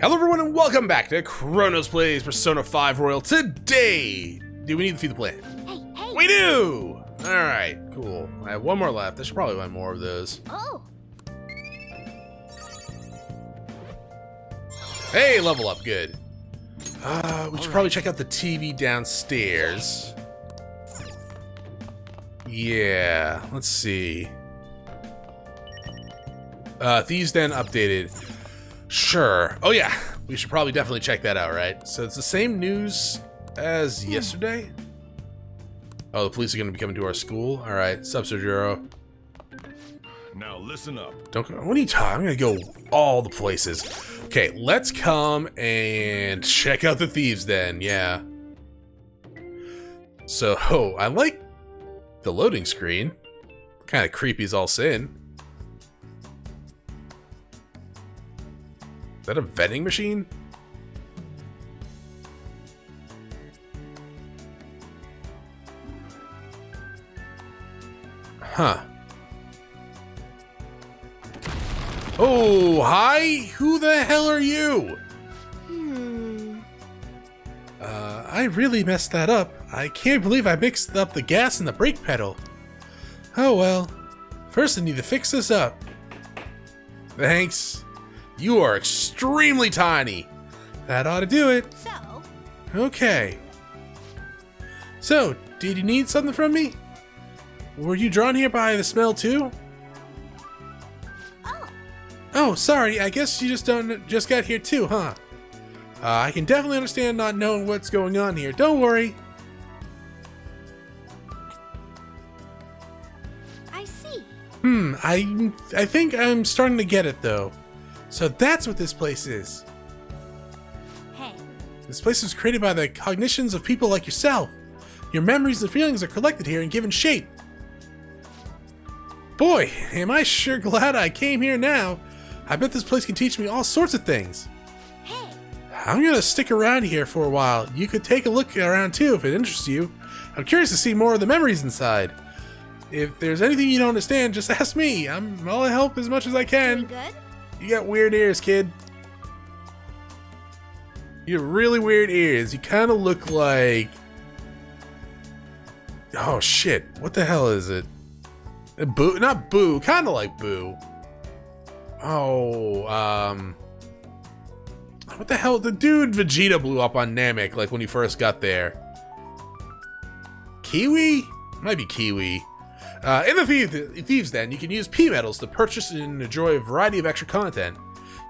Hello everyone and welcome back to Chronos Plays Persona 5 Royal. Today, do we need to feed the plant? Hey, hey. We do! Alright, cool. I have one more left. I should probably buy more of those. Oh, Hey, level up, good. Uh, we should probably check out the TV downstairs. Yeah, let's see. Uh, Thieves Den updated. Sure. Oh yeah, we should probably definitely check that out, right? So it's the same news as hmm. yesterday? Oh, the police are gonna be coming to our school? Alright, Sub-Zero. Now listen up. Don't go. What are you talking? I'm gonna go all the places. Okay, let's come and check out the thieves then. Yeah. So, oh, I like the loading screen. Kind of creepy as all sin. That a vending machine? Huh. Oh, hi! Who the hell are you? hmm. Uh, I really messed that up. I can't believe I mixed up the gas and the brake pedal. Oh well. First I need to fix this up. Thanks. You are extremely tiny. That ought to do it. So, Okay. So, did you need something from me? Were you drawn here by the smell too? oh, Oh, sorry. I guess you just don't just got here too, huh? Uh, I can definitely understand not knowing what's going on here. Don't worry. I see. Hmm. I I think I'm starting to get it though. So that's what this place is. Hey, This place was created by the cognitions of people like yourself. Your memories and feelings are collected here and given shape. Boy, am I sure glad I came here now. I bet this place can teach me all sorts of things. hey. I'm gonna stick around here for a while. You could take a look around too if it interests you. I'm curious to see more of the memories inside. If there's anything you don't understand, just ask me. I'm I'll help as much as I can. good? You got weird ears, kid. You have really weird ears. You kind of look like. Oh shit! What the hell is it? Boo? Not Boo. Kind of like Boo. Oh, um. What the hell? The dude Vegeta blew up on Namek like when he first got there. Kiwi? Might be Kiwi. Uh, in the Thieves, Thieves Den, you can use P medals to purchase and enjoy a variety of extra content.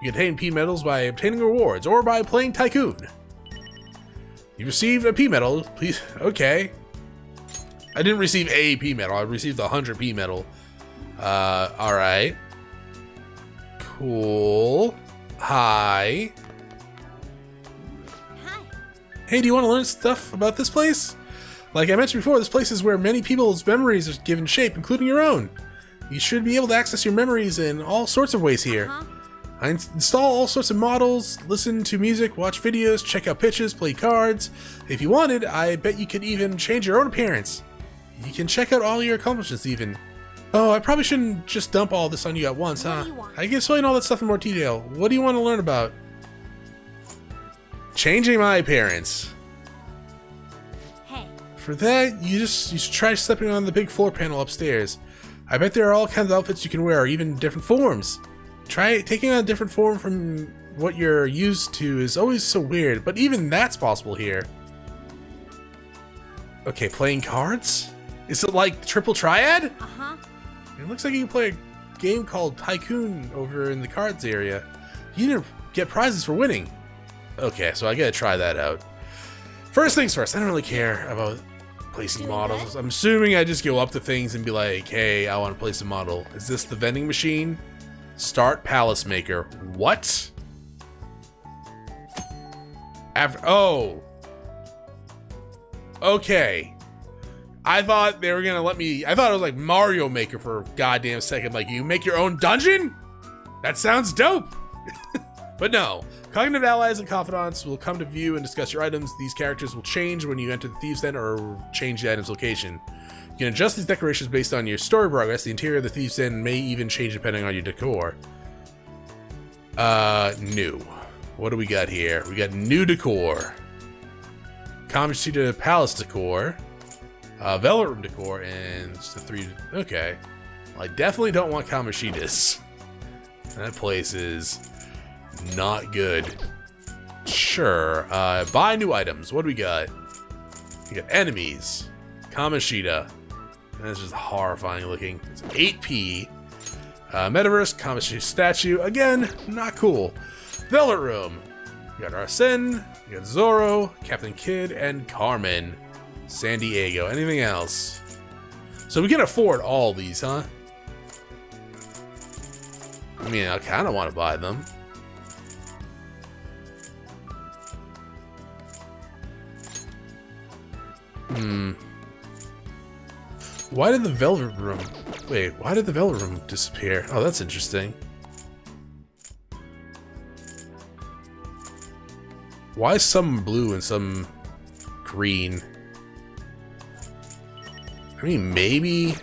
You can obtain P medals by obtaining rewards or by playing Tycoon. You received a P medal. Please, okay. I didn't receive a P medal. I received a hundred P medal. Uh, all right. Cool. Hi. Hi. Hey, do you want to learn stuff about this place? Like I mentioned before, this place is where many people's memories are given shape, including your own. You should be able to access your memories in all sorts of ways here. Huh? I ins- install all sorts of models, listen to music, watch videos, check out pitches, play cards. If you wanted, I bet you could even change your own appearance. You can check out all your accomplishments even. Oh, I probably shouldn't just dump all this on you at once, What huh? do you want? I can explain all that stuff in more detail. What do you want to learn about? Changing my appearance. For that, you just you should try stepping on the big floor panel upstairs. I bet there are all kinds of outfits you can wear, even different forms. Try taking on a different form from what you're used to is always so weird, but even that's possible here. Okay, playing cards? Is it like Triple Triad? uh huh. It looks like you can play a game called Tycoon over in the cards area. You need to get prizes for winning. Okay, so I gotta try that out. First things first, I don't really care about placing Doing models. good? I'm assuming I just go up to things and be like, hey, I want to place a model. Is this the vending machine? Start Palace Maker. What? After oh. Okay. I thought they were gonna let me. I thought it was like Mario Maker for a goddamn second. Like you make your own dungeon. That sounds dope. but no, cognitive allies and confidants will come to view and discuss your items. These characters will change when you enter the thieves' den or change the item's location. You can adjust these decorations based on your story progress. The interior of the thieves' den may even change depending on your decor. Uh, new. what do we got here? We got new decor, Kamoshida Palace decor, uh, Velvet Room decor, and the three. Okay, well, I definitely don't want Kamoshida's. That place is not good. Sure. Uh, buy new items. What do we got? We got enemies. Kamoshida. That's just horrifying looking. It's 8p. Uh, Metaverse, Kamoshida statue. Again, not cool. Velvet Room. We got Arsene, we got Zorro, Captain Kidd, and Carmen. San Diego. Anything else? So we can afford all these, huh? I mean, I kind of want to buy them. Hmm. Why did the Velvet Room... Wait, why did the Velvet Room disappear? Oh, that's interesting. Why some blue and some green? I mean, maybe...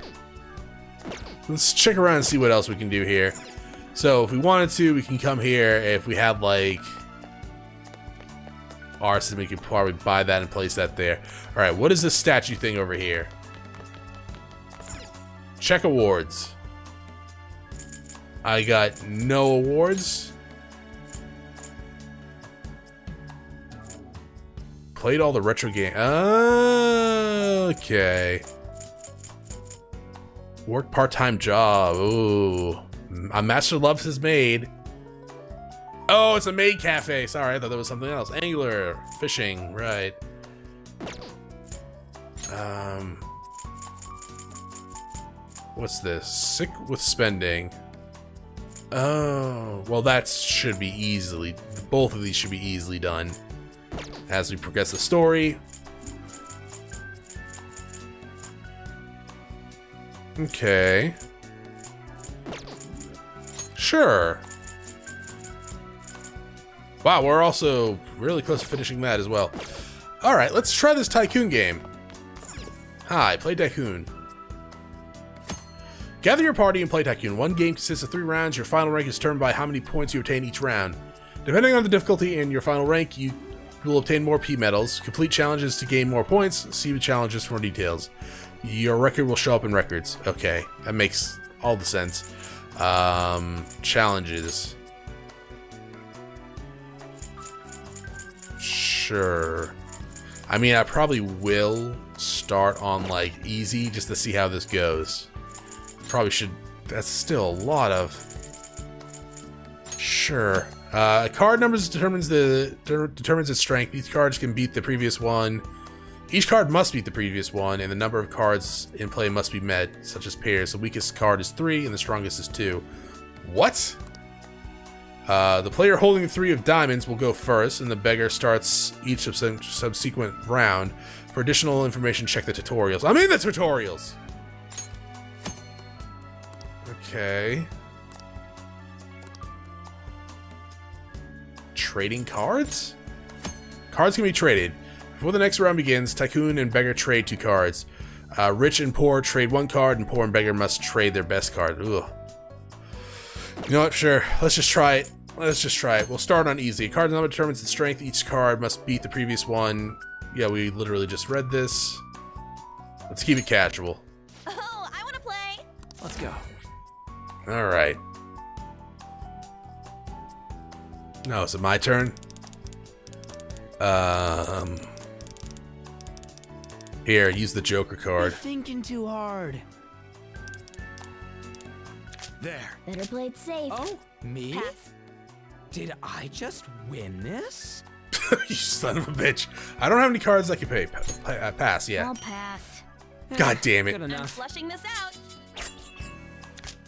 Let's check around and see what else we can do here. So, if we wanted to, we can come here. If we had, like... Arsene, we could probably buy that and place that there. Alright, what is this statue thing over here? Check awards. I got no awards. Played all the retro game. Okay. Work part-time job. Ooh. A master loves his maid. Oh, it's a maid cafe. Sorry, I thought that was something else. Angler, fishing, right. Um, what's this? Sick with spending. Oh, well, that should be easily. Both of these should be easily done as we progress the story. Okay. Sure. Wow, we're also really close to finishing that as well. Alright, let's try this Tycoon game. Hi, play Tycoon. Gather your party and play Tycoon. One game consists of three rounds. Your final rank is determined by how many points you obtain each round. Depending on the difficulty and your final rank, you will obtain more P medals. Complete challenges to gain more points. See the challenges for details. Your record will show up in records. Okay, that makes all the sense. Um, challenges. Sure. I mean, I probably will start on like easy just to see how this goes. Probably should. That's still a lot of. Sure. Uh, card numbers determines the de determines its strength. Each cards can beat the previous one. Each card must beat the previous one, and the number of cards in play must be met, such as pairs. The weakest card is three, and the strongest is two. What? Uh, the player holding three of diamonds will go first, and the beggar starts each subse subsequent round. For additional information, check the tutorials. I'm in the tutorials! Okay. Trading cards? Cards can be traded. Before the next round begins, Tycoon and Beggar trade two cards. Uh, rich and poor trade one card, and poor and Beggar must trade their best card. Ugh. You know what? Sure. Let's just try it. Let's just try it. We'll start on easy. Card number determines the strength. Each card must beat the previous one. Yeah, we literally just read this. Let's keep it casual. Oh, I want to play. Let's go. Alright. No, is it my turn? Um. Here, use the Joker You're card. thinking too hard. There. Better play it safe. Oh, me? Pass. Did I just win this? you son of a bitch. I don't have any cards I can pay. Pa- pa- uh, pass, yeah. I'll pass. God damn it. Good I'm flushing this out.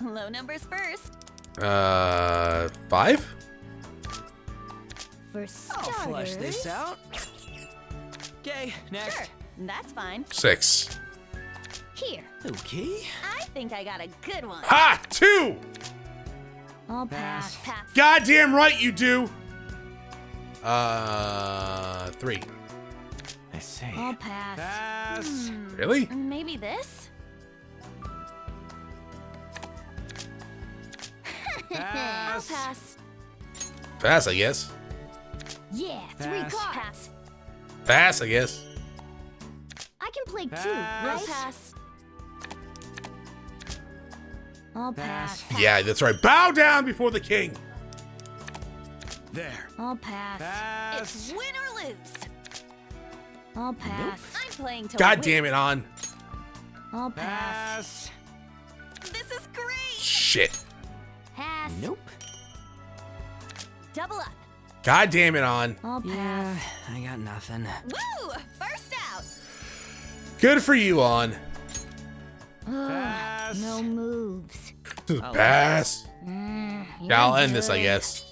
Low numbers first. Uh, five? For I'll flush this out. Okay, next. Sure, that's fine. Six. Here, Okay. I think I got a good one. Ha! Two! I'll pass. Pass. Pass. Goddamn right you do! Uh, three. I see. I'll pass. Pass. Hmm, Really? Maybe this? pass. I'll Pass. pass. Pass, I guess. Yeah, three Pass. cards. Pass. Pass, I guess. I can play two, Pass. I'll pass. I'll pass. Yeah, that's right. Bow down before the king. There. I'll pass. It's Pass. win or lose. I'll pass. I'm playing to God win. damn it, Ann. I'll pass. Pass. This is great. Shit. Pass. Nope. Double up. God damn it, Ann. I'll pass. Yeah, pass. I got nothing. Woo! First out. Good for you, Ann. Ugh, Pass. no moves. Pass. Mm, Yeah, I'll you're end this, I guess.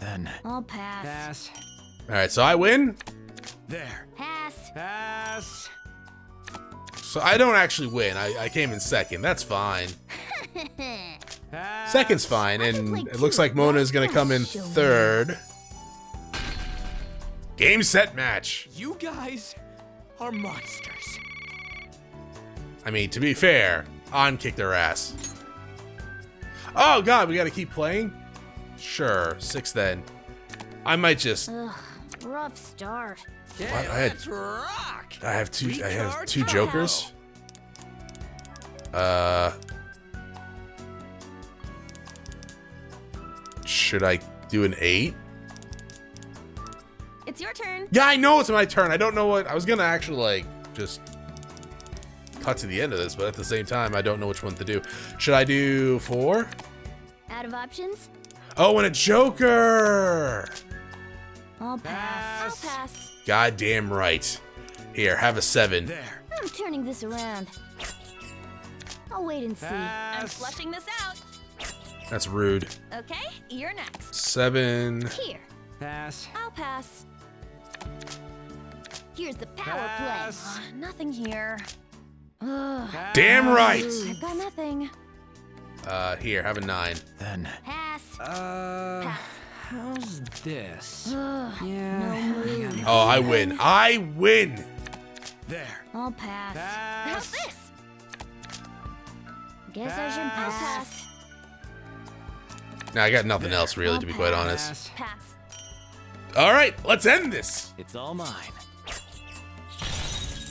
Then. I'll pass. Pass. All right, so I win. There. Pass. Pass. So I don't actually win. I, I came in second. That's fine. Second's fine, and play it looks like Mona is gonna come in third. Game set match. You guys are monsters. I mean, to be fair, Ann kicked their ass. Oh god, we gotta keep playing? Sure, six then. I might just Ugh, rough start. Yeah, I had- let's rock. I have two I have two now. jokers. Uh Should I do an eight? It's your turn. Yeah, I know it's my turn. I don't know what I was gonna actually like just cut to the end of this, but at the same time, I don't know which one to do. Should I do four? Out of options? Oh, and a Joker! I'll pass. I'll Pass. pass. Goddamn right. Here, have a seven. There. I'm turning this around. I'll wait and see. I'm flushing this out. That's rude. Okay, you're next. Seven. Here, Pass. I'll pass. here's the power Pass. Uh, nothing here. Play. Ugh, Damn right. I've got nothing. Uh, here, have a nine. Then. pass. Uh. Pass. How's this? Ugh, Yeah. no I got move. nothing. Oh, I win. I win. There. I'll pass. pass. How's this? Guess I should pass. pass. Now I got nothing else really, to be quite honest. Pass. Pass. All right, let's end this. It's all mine.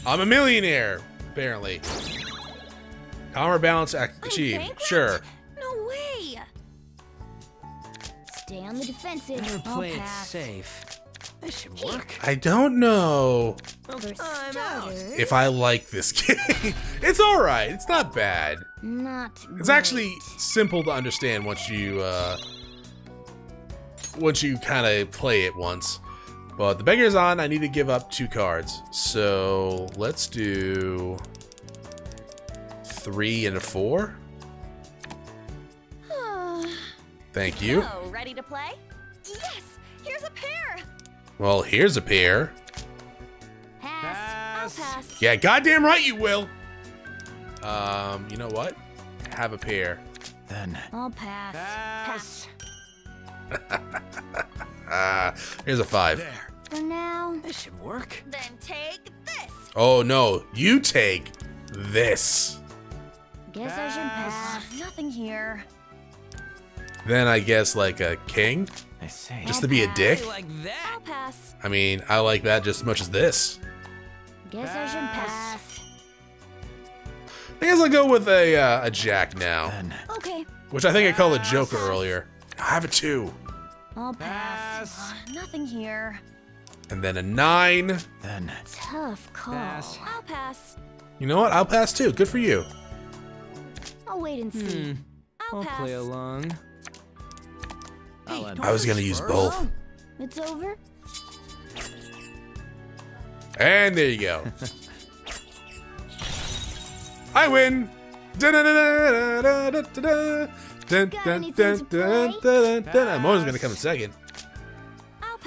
I'm a millionaire, apparently. Comma balance achieved. Sure. No way. Stay on the defensive. Better I'll play it safe. This should work. I don't know For I'm out. starters, if I like this game. it's all right. It's not bad. not It's actually simple to understand once you uh, once you kind of play it once. But the beggar's on. I need to give up two cards. So let's do three and a four. Thank you. Oh, ready to play? Yes. Here's a pair. Well, here's a pair. pass. I'll pass. Yeah, goddamn right you will. Um, you know what? Have a pair. Then. I'll pass. Pass. Ah, here's a five. There. For now, This should work. Then take this. Oh no, you take this. guess I should pass. Uh, nothing here. Then I guess like a king, I say. just to be a dick. like I'll that. pass. I mean, I like that just as much as this. Guess I should Pass. pass. I guess I'll go with a uh, a jack now, Then. Okay, which I think I called a joker earlier. I have a two, I'll pass. Pass. Uh, nothing here. And then a nine. Then. Tough call. Pass. I'll pass. You know what? I'll pass too. Good for you. I'll wait and see. Hmm. I'll, I'll pass. play along. I'll I was gonna use both, it's over? and there you go. I win. Dun, dun. Gonna come in second.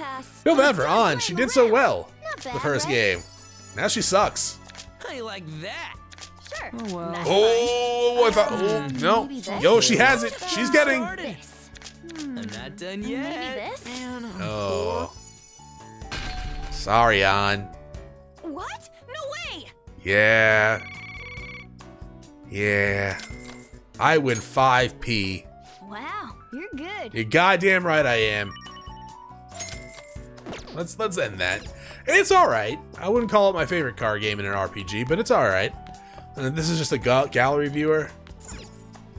I'll pass. Feel bad for Ann. She did so well bad, the first right? game. Now she sucks. I like that. Sure. Oh, well. Oh, oh I thought. Oh, hmm, no. Yo, she has it. She's getting. This. I'm not done hmm, Maybe yet. this? Man, I'm Oh. Sorry, Ann. What? No way. Yeah. Yeah. I win 5p. Wow, you're good. You're goddamn right I am. Let's let's end that. It's all right. I wouldn't call it my favorite car game in an RPG, but it's all right. And uh, this is just a ga- gallery viewer.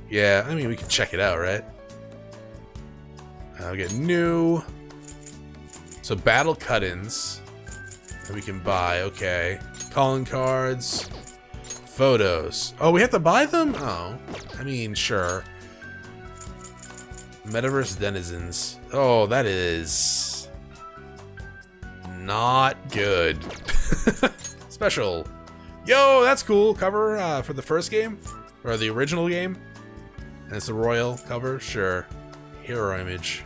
Yeah, I mean we can check it out, right? I'll get new. So battle cut-ins that we can buy. Okay, calling cards, photos. Oh, we have to buy them? Oh, I mean, sure. Metaverse denizens. Oh, that is not good. Special. Yo, that's cool. Cover uh, for the first game or the original game. And it's a royal cover. Sure. Hero image.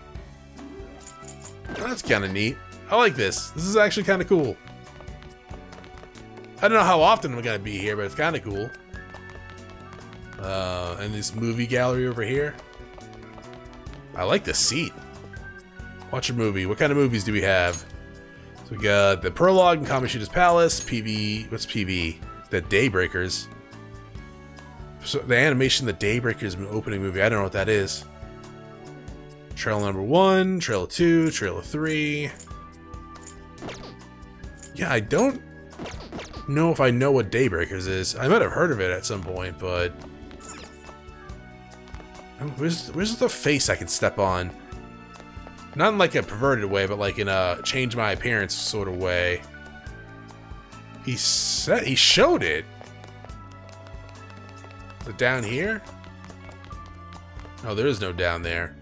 That's kind of neat. I like this. This is actually kind of cool. I don't know how often we're gonna be here, but it's kind of cool. Uh, and this movie gallery over here. I like the seat. Watch a movie. What kind of movies do we have? So we got the prologue in Kamoshida's Palace. PV. What's PV? The Daybreakers. So the animation, the Daybreakers opening movie. I don't know what that is. Trail number one, trail two, trail three. Yeah, I don't know if I know what Daybreakers is. I might have heard of it at some point, but Where's where's the face I can step on? Not in like a perverted way, but like in a change my appearance sort of way. He said he showed it. Is it down here? Oh, there is no down there.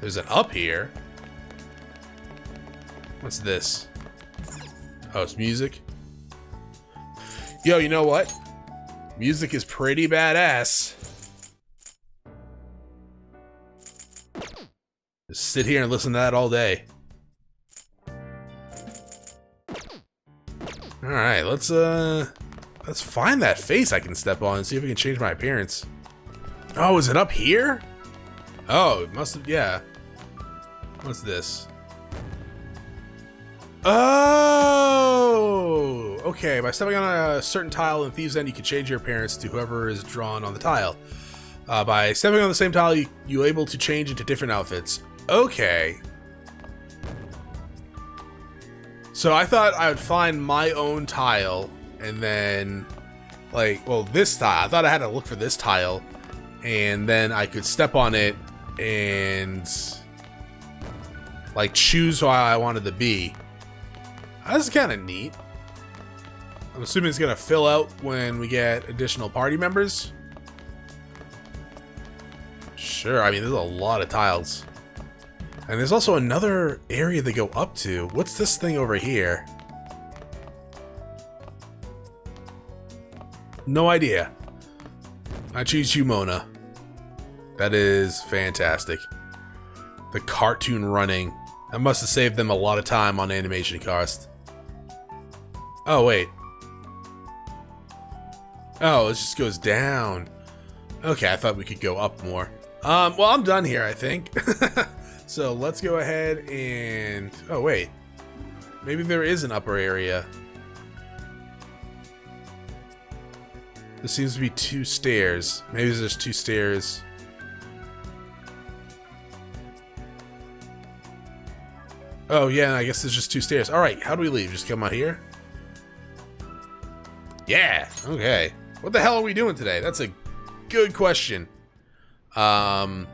There's an up here. What's this? Oh, it's music. Yo, you know what? Music is pretty badass. Sit here and listen to that all day. Alright, let's uh let's find that face I can step on and see if we can change my appearance. Oh, is it up here? Oh, it must have yeah. What's this? Oh, okay. By stepping on a certain tile in Thieves' Den, you can change your appearance to whoever is drawn on the tile. Uh, by stepping on the same tile, you, you're able to change into different outfits. Okay. So I thought I would find my own tile and then, like, well, this tile. I thought I had to look for this tile and then I could step on it and, like, choose who I wanted to be. That's kind of neat. I'm assuming it's going to fill out when we get additional party members. Sure, I mean, there's a lot of tiles. And there's also another area they go up to. What's this thing over here? No idea. I choose you, Mona. That is fantastic. The cartoon running. That must have saved them a lot of time on animation cost. Oh, wait. Oh, it just goes down. Okay, I thought we could go up more. Um, well, I'm done here, I think. so let's go ahead and... Oh, wait. Maybe there is an upper area. There seems to be two stairs. Maybe there's two stairs. Oh, yeah, I guess there's just two stairs. Alright, how do we leave? Just come out here? Yeah, okay. What the hell are we doing today? That's a good question. Um,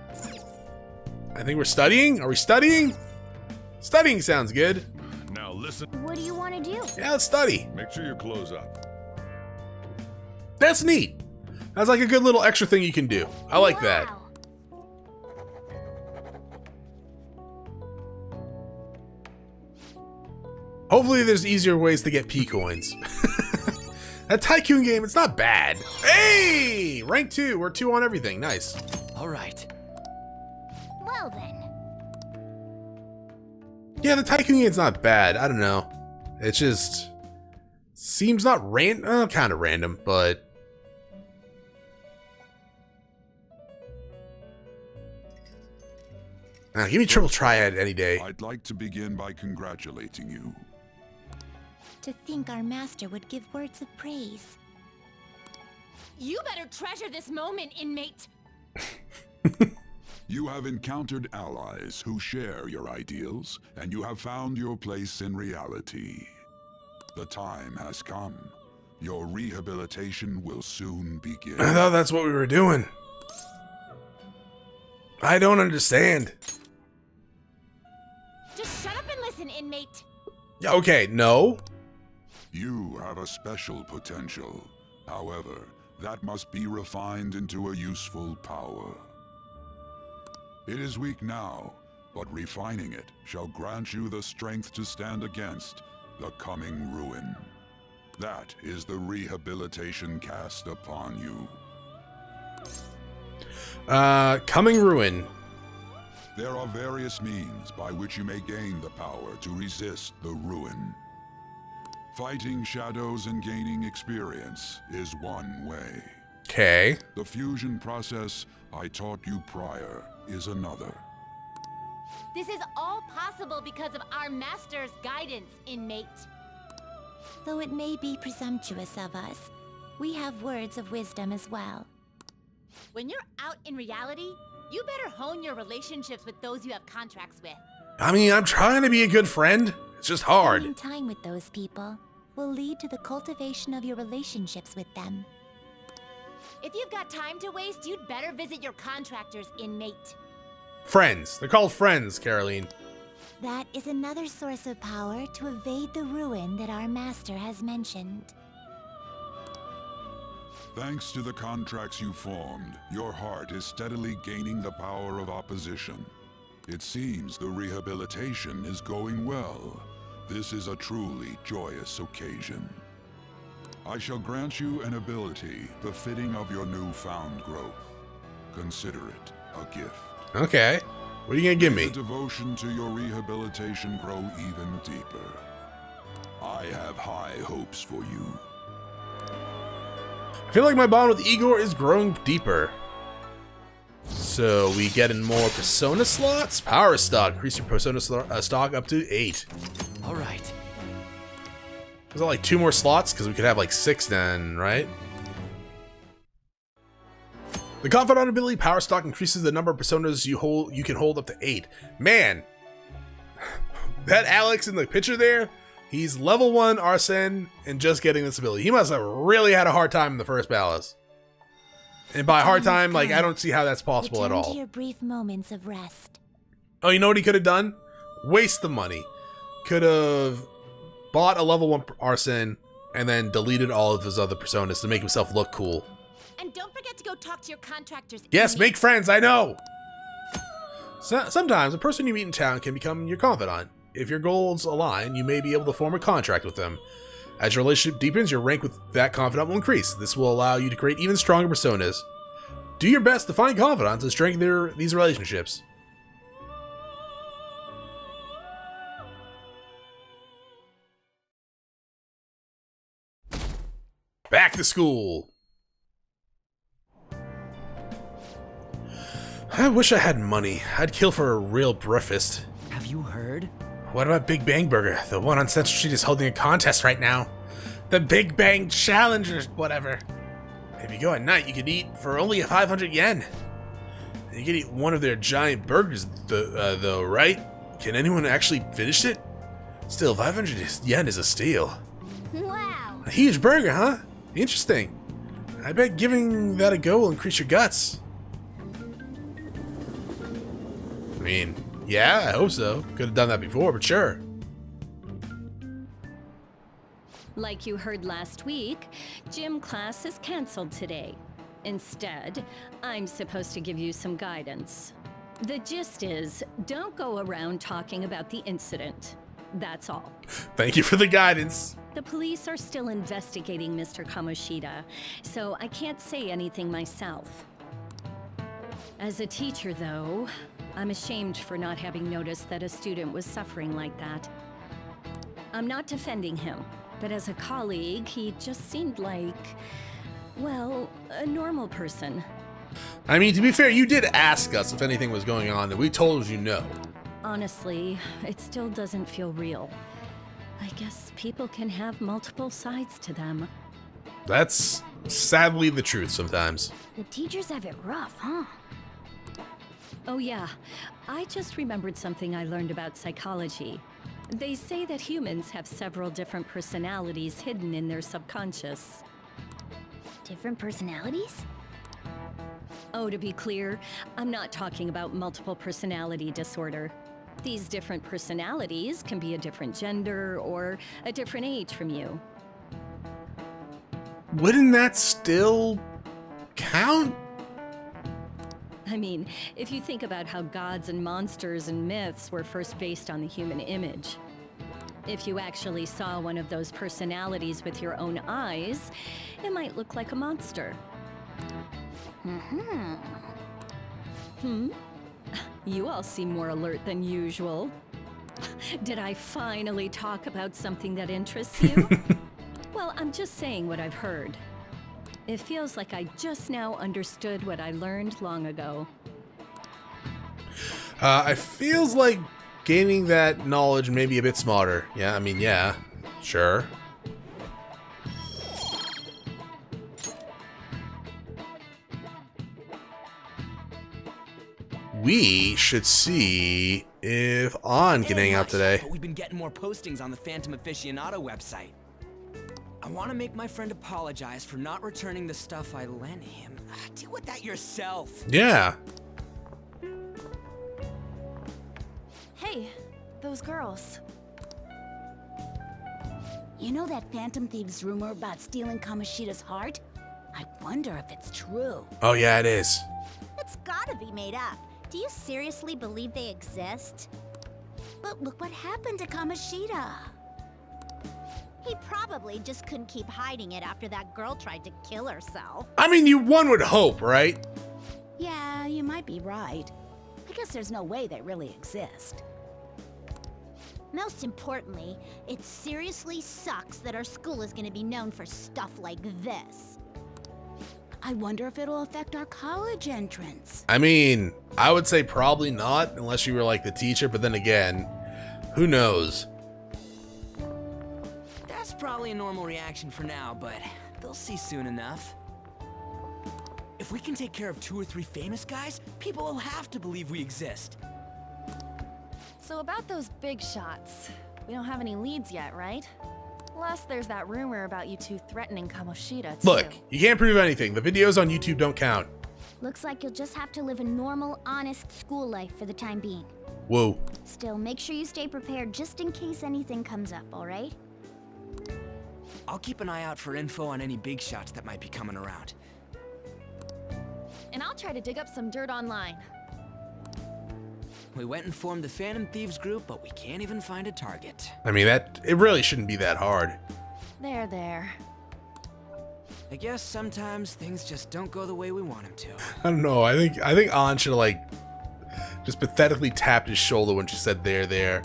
I think we're studying. Are we studying? Studying sounds good. Now listen. What do you want to do? Yeah, let's study. Make sure you close up. That's neat. That's like a good little extra thing you can do. I like that. Hopefully there's easier ways to get P coins. that Tycoon game, it's not bad. Hey! Rank 2. We're 2 on everything. Nice. All right. Well then. Yeah, the Tycoon game's not bad. I don't know. It just seems not ran uh, kind of random, but Uh, give me triple triad any day. I'd like to begin by congratulating you. To think our master would give words of praise. You better treasure this moment, inmate. You have encountered allies who share your ideals, and you have found your place in reality. The time has come. Your rehabilitation will soon begin. I thought that's what we were doing. I don't understand. Just shut up and listen, inmate. Yeah, okay, no. You have a special potential. However, that must be refined into a useful power. It is weak now, but refining it shall grant you the strength to stand against the coming ruin. That is the rehabilitation cast upon you. Uh, coming ruin. There are various means by which you may gain the power to resist the ruin. Fighting shadows and gaining experience is one way. Okay. The fusion process I taught you prior is another. This is all possible because of our master's guidance, inmate. Though it may be presumptuous of us, we have words of wisdom as well. When you're out in reality, you better hone your relationships with those you have contracts with. I mean, I'm trying to be a good friend. It's just hard. Spending time with those people will lead to the cultivation of your relationships with them. If you've got time to waste, you'd better visit your contractors, inmate. Friends. They're called friends, Caroline. That is another source of power to evade the ruin that our master has mentioned. Thanks to the contracts you formed, your heart is steadily gaining the power of opposition. It seems the rehabilitation is going well. This is a truly joyous occasion. I shall grant you an ability befitting of your newfound growth. Consider it a gift. Okay. What are you gonna give me? the devotion to your rehabilitation grow even deeper. I have high hopes for you. I feel like my bond with Igor is growing deeper. So we get in more persona slots. Power stock. Increase your persona slo- uh, stock up to eight. All right. Is that like two more slots? Because we could have like six then, right? The confidant ability power stock increases the number of personas you hold you can hold up to eight. Man, that Alex in the picture there, he's level one Arsene and just getting this ability. He must have really had a hard time in the first palace. And by hard oh time, like I don't see how that's possible at all. your brief moments of rest. Oh, you know what he could have done? Waste the money. Could have bought a level one Arsene and then deleted all of his other personas to make himself look cool. And don't forget to go talk to your contractors. Yes, make friends, I know! So, sometimes a person you meet in town can become your confidant. If your goals align, you may be able to form a contract with them. As your relationship deepens, your rank with that confidant will increase. This will allow you to create even stronger personas. Do your best to find confidants and strengthen their, these relationships. Back to school. I wish I had money. I'd kill for a real breakfast. Have you heard? What about Big Bang Burger? The one on Central Street is holding a contest right now. The Big Bang Challenge or whatever. If you go at night, you can eat for only 500 yen. You can eat one of their giant burgers, th- uh, though, right? Can anyone actually finish it? Still, 500 yen is a steal. Wow. A huge burger, huh? Interesting. I bet giving that a go will increase your guts. Mean, yeah, I hope so. Could have done that before, but sure. Like you heard last week, gym class is canceled today. Instead, I'm supposed to give you some guidance. The gist is don't go around talking about the incident. That's all. Thank you for the guidance. The police are still investigating Mr. Kamoshida, so I can't say anything myself. As a teacher, though, I'm ashamed for not having noticed that a student was suffering like that. I'm not defending him, but as a colleague, he just seemed like, well, a normal person. I mean, to be fair, you did ask us if anything was going on, and we told you no. Honestly, it still doesn't feel real. I guess people can have multiple sides to them. That's sadly the truth sometimes. The teachers have it rough, huh? Oh, yeah. I just remembered something I learned about psychology. They say that humans have several different personalities hidden in their subconscious. Different personalities? Oh, to be clear, I'm not talking about multiple personality disorder. These different personalities can be a different gender or a different age from you. Wouldn't that still count? I mean, if you think about how gods and monsters and myths were first based on the human image. If you actually saw one of those personalities with your own eyes, it might look like a monster. Mm-hmm. Hmm? You all seem more alert than usual. Did I finally talk about something that interests you? well, I'm just saying what I've heard. It feels like I just now understood what I learned long ago. Uh, it feels like gaining that knowledge may be a bit smarter. Yeah, I mean, yeah, sure. We should see if Ann can hang out today. But we've been getting more postings on the Phantom Aficionado website. I want to make my friend apologize for not returning the stuff I lent him. Ah, Deal with that yourself. Yeah. Hey, those girls. You know that Phantom Thieves rumor about stealing Kamoshida's heart? I wonder if it's true. Oh, yeah, it is. It's gotta be made up. Do you seriously believe they exist? But look what happened to Kamoshida. He probably just couldn't keep hiding it after that girl tried to kill herself. I mean, you one would hope, right? Yeah, you might be right. I guess there's no way they really exist. Most importantly, it seriously sucks that our school is gonna be known for stuff like this. I wonder if it'll affect our college entrance. I mean, I would say probably not, unless you were like the teacher, but then again, who knows? That's probably a normal reaction for now, but they'll see soon enough. If we can take care of two or three famous guys, people will have to believe we exist. So about those big shots, we don't have any leads yet, right? Plus, there's that rumor about you two threatening Kamoshida, too. Look, you can't prove anything. The videos on YouTube don't count. Looks like you'll just have to live a normal, honest school life for the time being. Whoa. Still, make sure you stay prepared just in case anything comes up, alright? I'll keep an eye out for info on any big shots that might be coming around. And I'll try to dig up some dirt online. We went and formed the Phantom Thieves group, but we can't even find a target. I mean, that it really shouldn't be that hard. There, there. I guess sometimes things just don't go the way we want them to. I don't know. I think I think Ann should have like just pathetically tapped his shoulder when she said there, there.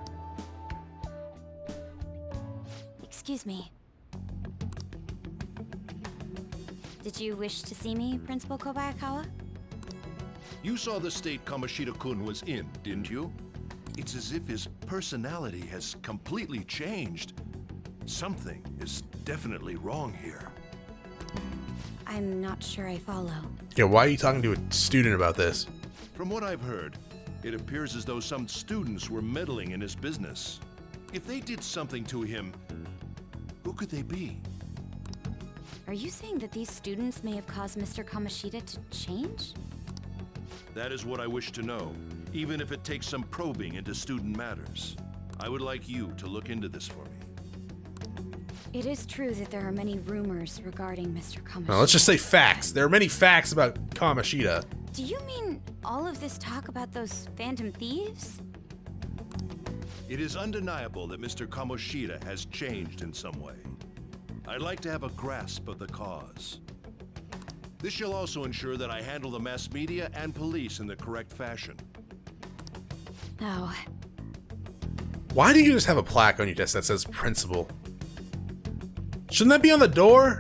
Excuse me. Did you wish to see me, Principal Kobayakawa? You saw the state Kamoshida-kun was in, didn't you? It's as if his personality has completely changed. Something is definitely wrong here. I'm not sure I follow. Yeah, why are you talking to a student about this? From what I've heard, it appears as though some students were meddling in his business. If they did something to him, who could they be? Are you saying that these students may have caused Mr. Kamoshida to change? That is what I wish to know, even if it takes some probing into student matters. I would like you to look into this for me. It is true that there are many rumors regarding Mr. Kamoshida. Now, let's just say facts. There are many facts about Kamoshida. Do you mean all of this talk about those phantom thieves? It is undeniable that Mr. Kamoshida has changed in some way. I'd like to have a grasp of the cause. This shall also ensure that I handle the mass media and police in the correct fashion. Oh, Why do you just have a plaque on your desk that says principal? Shouldn't that be on the door?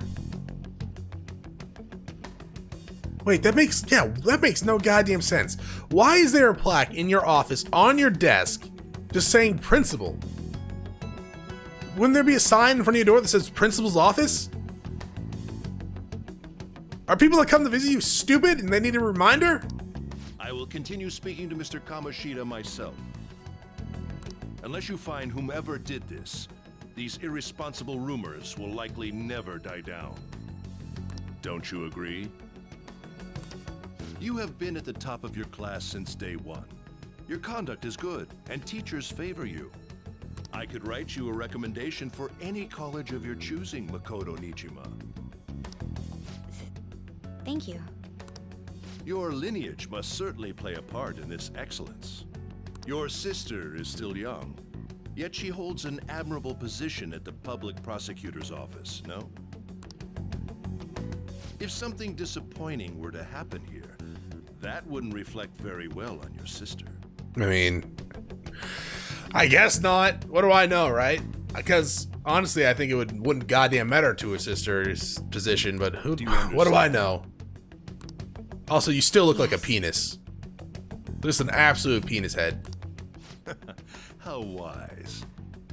Wait, that makes yeah, that makes no goddamn sense. Why is there a plaque in your office on your desk just saying principal? Wouldn't there be a sign in front of your door that says principal's office? Are people that come to visit you stupid and they need a reminder? I will continue speaking to Mr. Kamoshida myself. Unless you find whomever did this, these irresponsible rumors will likely never die down. Don't you agree? You have been at the top of your class since day one. Your conduct is good, and teachers favor you. I could write you a recommendation for any college of your choosing, Makoto Nijima. Thank you. Your lineage must certainly play a part in this excellence. Your sister is still young, yet she holds an admirable position at the public prosecutor's office, no? If something disappointing were to happen here, that wouldn't reflect very well on your sister. I mean, I guess not. What do I know, right? Because honestly, I think it would wouldn't goddamn matter to her sister's position. But who? Do you what do I know? Also, you still look like a penis. Just an absolute penis head. How wise.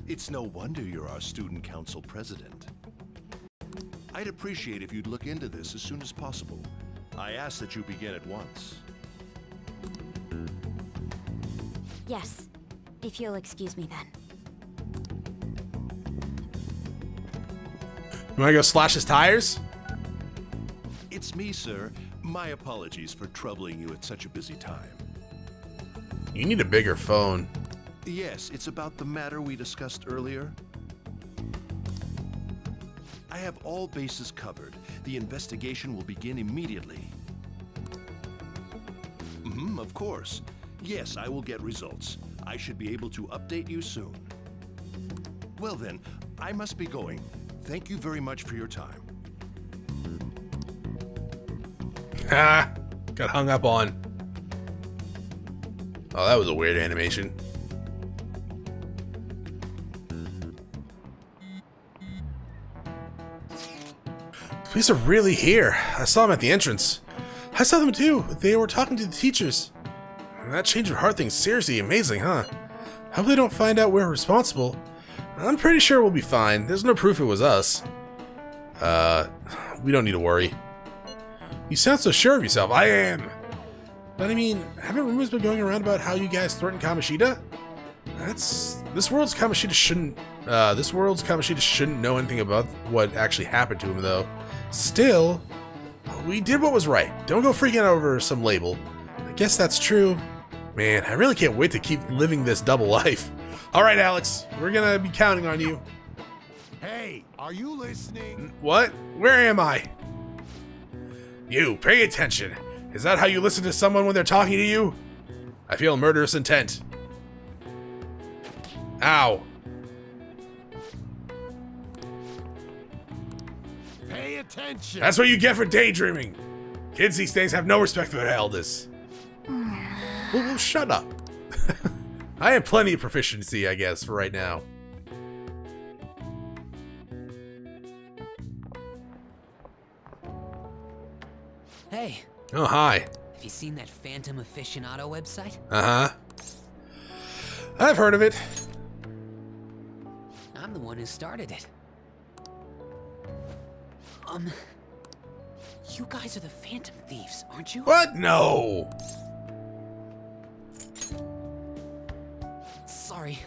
It's no wonder you're our student council president. I'd appreciate if you'd look into this as soon as possible. I ask that you begin at once. Yes. If you'll excuse me then. You wanna go slash his tires? It's me, sir. My apologies for troubling you at such a busy time. You need a bigger phone. Yes, it's about the matter we discussed earlier. I have all bases covered. The investigation will begin immediately. hmm of course. Yes, I will get results. I should be able to update you soon. Well then, I must be going. Thank you very much for your time. Ha! Got hung up on. Oh, that was a weird animation. Police are really here. I saw them at the entrance. I saw them too. They were talking to the teachers. That change of heart thing's seriously amazing, huh? Hope they don't find out we're responsible. I'm pretty sure we'll be fine. There's no proof it was us. Uh, we don't need to worry. You sound so sure of yourself. I am. But I mean, haven't rumors been going around about how you guys threatened Kamoshida? That's this world's Kamoshida shouldn't. Uh, this world's Kamoshida shouldn't know anything about what actually happened to him, though. Still, we did what was right. Don't go freaking out over some label. I guess that's true. Man, I really can't wait to keep living this double life. All right, Alex, we're gonna be counting on you. Hey, are you listening? What? Where am I? You, pay attention. Is that how you listen to someone when they're talking to you? I feel murderous intent. Ow. Pay attention. That's what you get for daydreaming. Kids these days have no respect for their elders. Well, well, shut up. I have plenty of proficiency, I guess, for right now. Hey, Oh, hi. have you seen that Phantom Aficionado website? Uh huh. I've heard of it. I'm the one who started it. Um, you guys are the Phantom Thieves, aren't you? What? No. Sorry.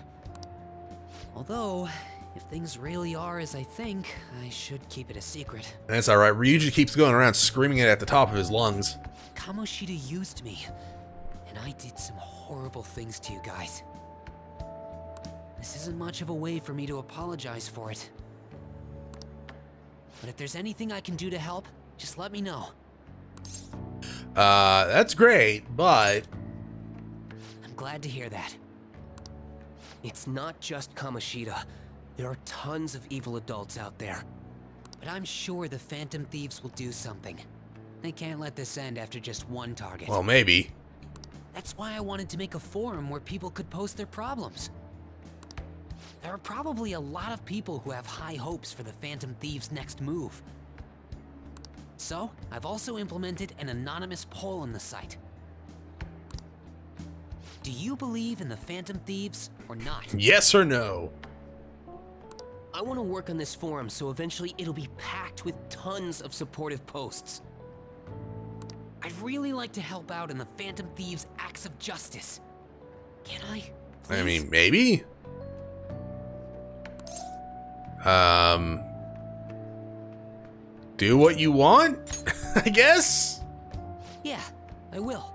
Although, if things really are as I think, I should keep it a secret. That's alright. Ryuji keeps going around screaming it at the top of his lungs. Kamoshida used me, and I did some horrible things to you guys. This isn't much of a way for me to apologize for it. But if there's anything I can do to help, just let me know. Uh, that's great, but I'm glad to hear that. It's not just Kamoshida. There are tons of evil adults out there. But I'm sure the Phantom Thieves will do something. They can't let this end after just one target. well, maybe. That's why I wanted to make a forum where people could post their problems. There are probably a lot of people who have high hopes for the Phantom Thieves' next move. So, I've also implemented an anonymous poll on the site. Do you believe in the Phantom Thieves or not? Yes or no? I want to work on this forum so eventually it'll be packed with tons of supportive posts. I'd really like to help out in the Phantom Thieves' acts of justice. Can I? I mean, maybe. Um, do what you want, I guess. Yeah, I will.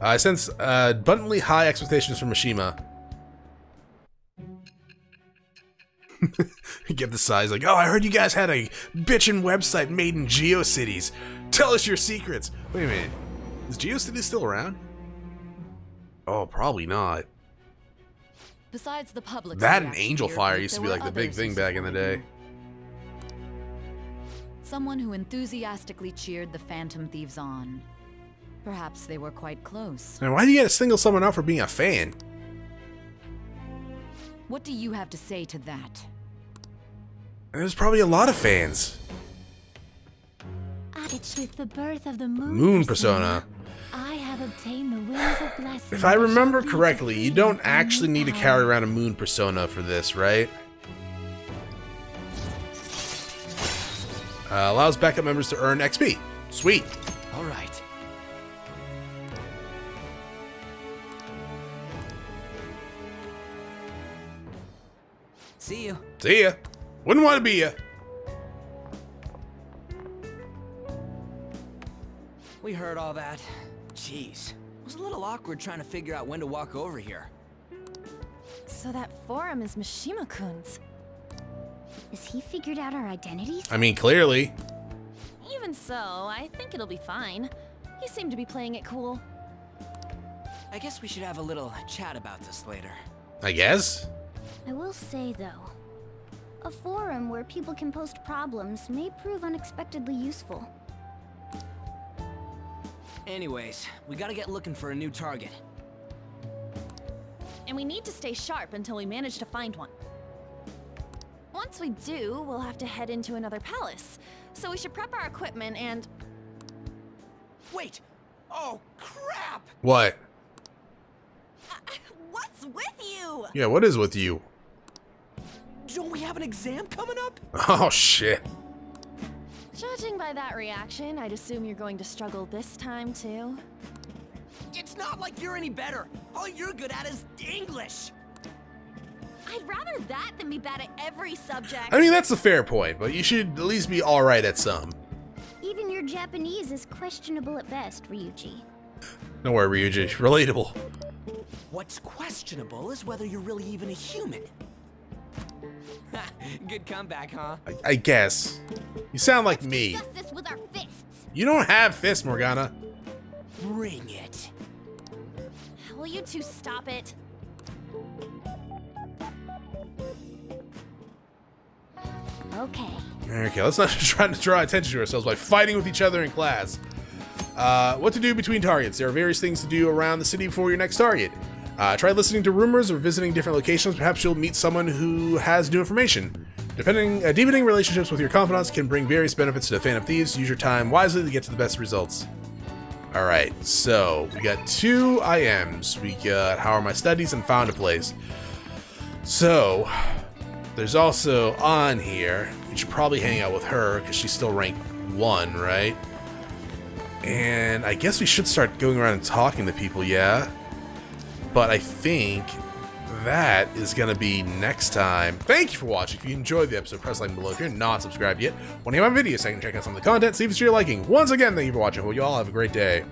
I sense uh, abundantly high expectations from Mishima. Get the size like, oh, I heard you guys had a bitchin' website made in GeoCities. Tell us your secrets. Wait a minute, is GeoCities still around? Oh, probably not. Besides the public. That and Angel Fire used to be like the big thing back in the day. Someone who enthusiastically cheered the Phantom Thieves on. Perhaps they were quite close. And why do you gotta single someone out for being a fan? What do you have to say to that? There's probably a lot of fans. It's with the birth of the moon, Moon persona. I have obtained the wings of blessing. If I remember correctly, you don't actually need to carry around a moon persona for this, right? Uh, allows backup members to earn XP. Sweet. All right. See you. See ya. Wouldn't want to be ya. We heard all that. Jeez. It was a little awkward trying to figure out when to walk over here. So that forum is Mishima-kun's. Has he figured out our identities? I mean, clearly. Even so, I think it'll be fine. He seemed to be playing it cool. I guess we should have a little chat about this later. I guess. I will say, though, a forum where people can post problems may prove unexpectedly useful. Anyways, we gotta get looking for a new target. And we need to stay sharp until we manage to find one. Once we do, we'll have to head into another palace. So we should prep our equipment and... Wait! Oh, crap! What? Uh, what's with you? Yeah, what is with you? Don't we have an exam coming up? Oh, shit. Judging by that reaction, I'd assume you're going to struggle this time too. It's not like you're any better. All you're good at is English. I'd rather that than be bad at every subject. I mean, that's a fair point, but you should at least be alright at some. Even your Japanese is questionable at best, Ryuji. Don't worry, Ryuji. Relatable. What's questionable is whether you're really even a human. Good comeback, huh? I, I guess. You sound like me. Discuss this with our fists. You don't have fists, Morgana. Bring it. Will you two stop it? Okay. Okay, let's not try to draw attention to ourselves by fighting with each other in class. Uh, what to do between targets. There are various things to do around the city before your next target. Uh, try listening to rumors or visiting different locations. Perhaps you'll meet someone who has new information. Depending, uh, deepening relationships with your confidants can bring various benefits to the Phantom Thieves. Use your time wisely to get to the best results. All right, so we got two IMs. We got How Are My Studies and Found a Place. So, there's also on here. We should probably hang out with her because she's still ranked one, right? And I guess we should start going around and talking to people, yeah. But I think that is going to be next time. Thank you for watching. If you enjoyed the episode, press like below if you're not subscribed yet. Want to hear my videos, so I can check out some of the content, see if it's your liking. Once again, thank you for watching. Hope you all have a great day.